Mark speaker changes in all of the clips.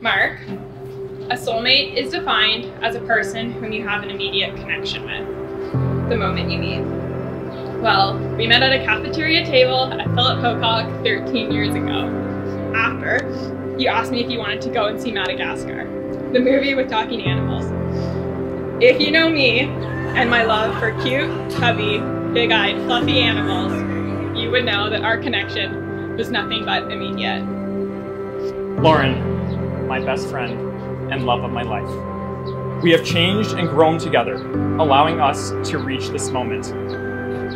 Speaker 1: Mark, a soulmate is defined as a person whom you have an immediate connection with the moment you meet. Well, we met at a cafeteria table at Philip Pocock 13 years ago. After, you asked me if you wanted to go and see Madagascar, the movie with talking animals. If you know me and my love for cute, chubby, big-eyed, fluffy animals, you would know that our connection was nothing but immediate.
Speaker 2: Lauren, my best friend and love of my life. We have changed and grown together, allowing us to reach this moment.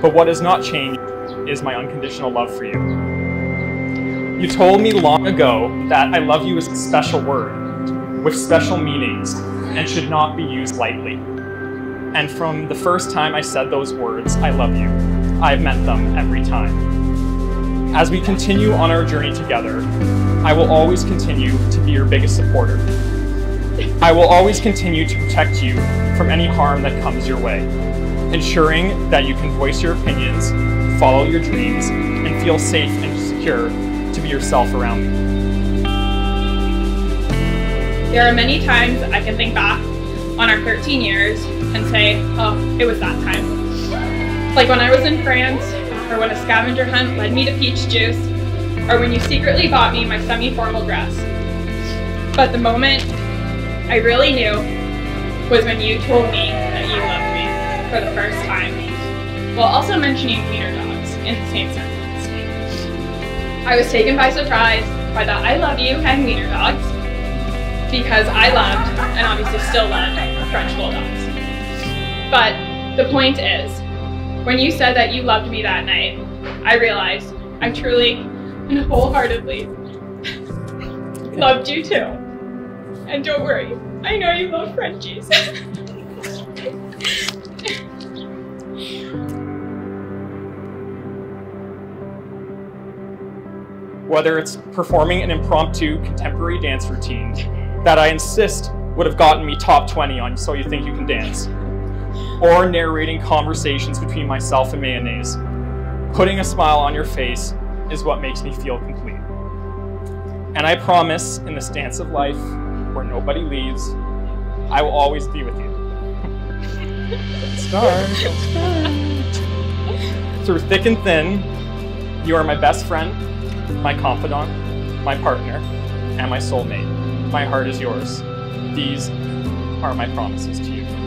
Speaker 2: But what has not changed is my unconditional love for you. You told me long ago that I love you is a special word, with special meanings, and should not be used lightly. And from the first time I said those words, I love you, I've meant them every time. As we continue on our journey together, I will always continue to be your biggest supporter. I will always continue to protect you from any harm that comes your way, ensuring that you can voice your opinions, follow your dreams, and feel safe and secure to be yourself around me.
Speaker 1: There are many times I can think back on our 13 years and say, oh, it was that time. Like when I was in France, or when a scavenger hunt led me to peach juice, or when you secretly bought me my semi-formal dress. But the moment I really knew was when you told me that you loved me for the first time, while also mentioning wiener dogs in the same sentence. I was taken by surprise by the I love you and wiener dogs because I loved, and obviously still love, French bulldogs. But the point is, when you said that you loved me that night, I realized I truly wholeheartedly loved you too. And don't worry, I know you love Frenchies.
Speaker 2: Whether it's performing an impromptu contemporary dance routine that I insist would have gotten me top 20 on So You Think You Can Dance, or narrating conversations between myself and mayonnaise, putting a smile on your face is what makes me feel complete. And I promise in this dance of life, where nobody leaves. I will always be with you. Start. Through thick and thin, you are my best friend, my confidant, my partner, and my soulmate. My heart is yours. These are my promises to you.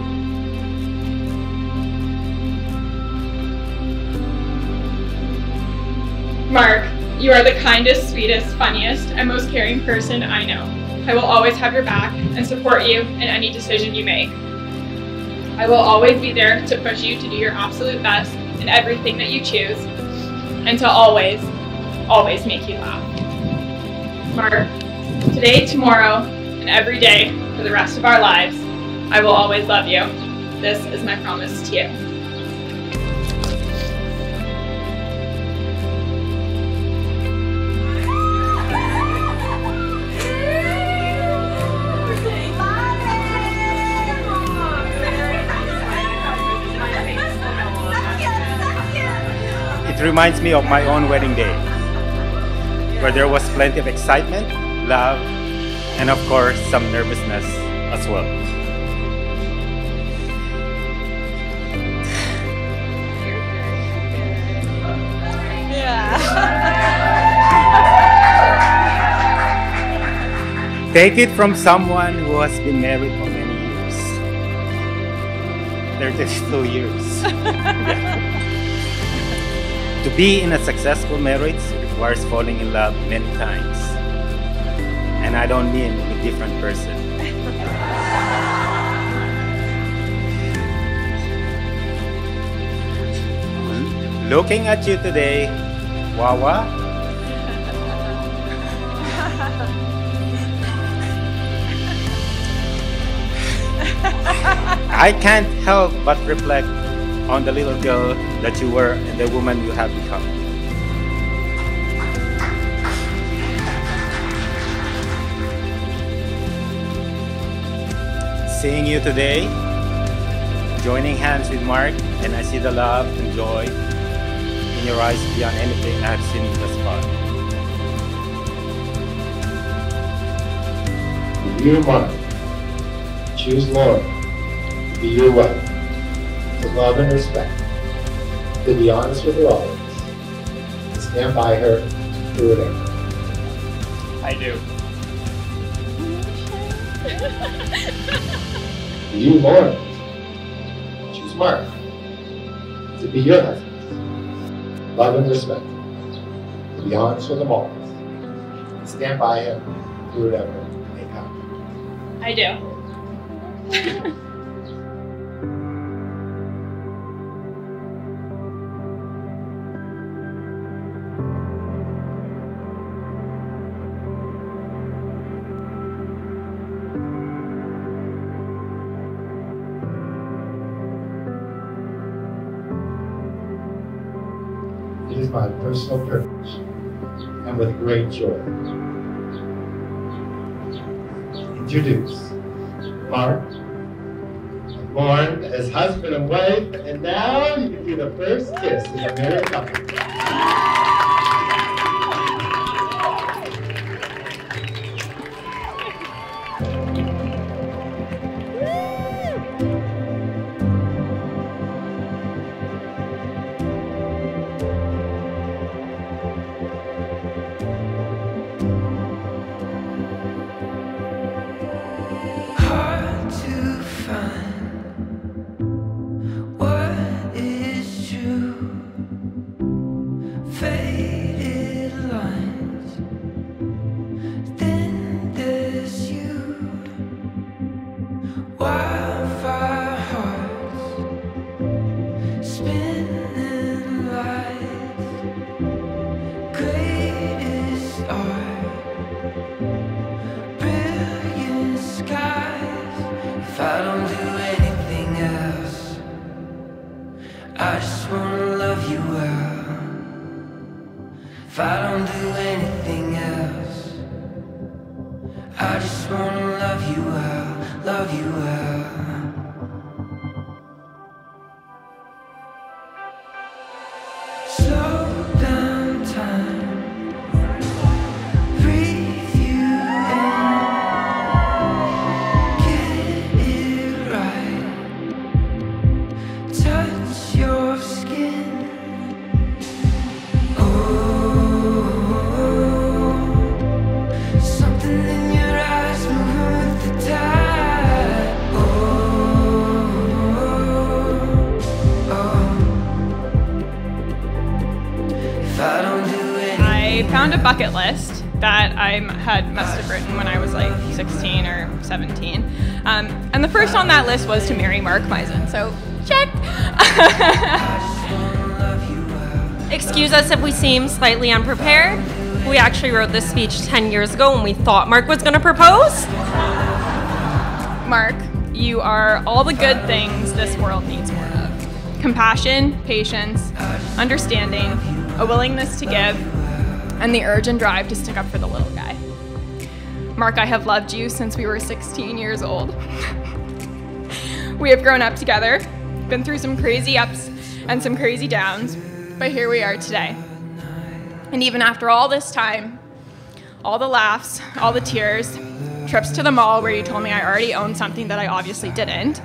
Speaker 1: Mark, you are the kindest, sweetest, funniest, and most caring person I know. I will always have your back and support you in any decision you make. I will always be there to push you to do your absolute best in everything that you choose and to always, always make you laugh. Mark, today, tomorrow, and every day for the rest of our lives, I will always love you. This is my promise to you.
Speaker 3: It reminds me of my own wedding day, where there was plenty of excitement, love, and of course, some nervousness as well.
Speaker 4: Yeah.
Speaker 3: Take it from someone who has been married for many years. 32 years. To be in a successful marriage requires falling in love many times. And I don't mean with a different person. Looking at you today, Wawa, I can't help but reflect on the little girl that you were and the woman you have become. Seeing you today, joining hands with Mark, and I see the love and joy in your eyes beyond anything I've seen thus far.
Speaker 5: You, Mark, choose to be your wife, to love and respect, to be honest with her always, to stand by her through it all.
Speaker 2: I do.
Speaker 5: You, Lauren, choose Mark to be your husband, love and respect, to be honest with him always, and stand by him through whatever may come.
Speaker 1: I do.
Speaker 5: my personal privilege and with great joy. Introduce Mark and Lauren as husband and wife, and now you can do the first kiss of a married couple.
Speaker 6: I just wanna love you well, love you well. I don't do.
Speaker 1: I found a bucket list that I had must have written when I was like 16 or 17. Um, and the first on that list was to marry Mark Meisen. So, check.
Speaker 7: Excuse us if we seem slightly unprepared. We actually wrote this speech 10 years ago when we thought Mark was going to propose.
Speaker 1: Mark, you are all the good things this world needs more of compassion, patience, understanding, a willingness to give, and the urge and drive to stick up for the little guy. Mark, I have loved you since we were 16 years old. we have grown up together, been through some crazy ups and some crazy downs, but here we are today. And even after all this time, all the laughs, all the tears, trips to the mall where you told me I already owned something that I obviously didn't.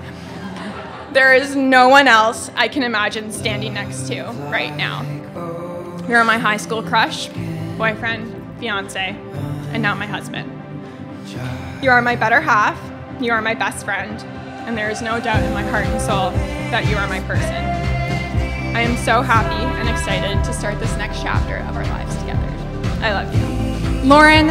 Speaker 1: There is no one else I can imagine standing next to right now. You're my high school crush, boyfriend, fiance, and now my husband. You are my better half, you are my best friend, and there is no doubt in my heart and soul that you are my person. I am so happy and excited to start this next chapter of our lives together. I love you.
Speaker 8: Lauren,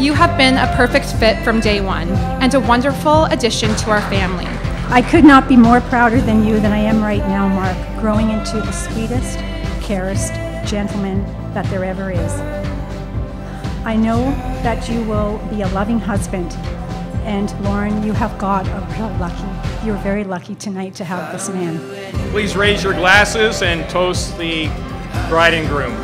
Speaker 8: you have been a perfect fit from day one and a wonderful addition to our family.
Speaker 9: I could not be more prouder than you than I am right now, Mark, growing into the sweetest, carest gentleman that there ever is. I know that you will be a loving husband, and Lauren, you have got a real lucky. You're very lucky tonight to have this man.
Speaker 2: Please raise your glasses and toast the bride and groom.